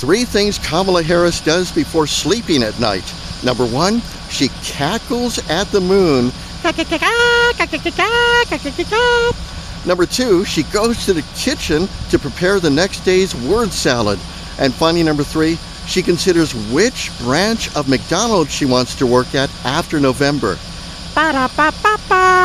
three things Kamala Harris does before sleeping at night. Number one, she cackles at the moon. Number two, she goes to the kitchen to prepare the next day's word salad. And finally, number three, she considers which branch of McDonald's she wants to work at after November. Ba-da-ba-ba-ba.